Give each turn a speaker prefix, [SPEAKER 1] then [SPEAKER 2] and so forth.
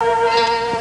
[SPEAKER 1] Música